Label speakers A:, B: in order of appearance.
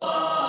A: Oh.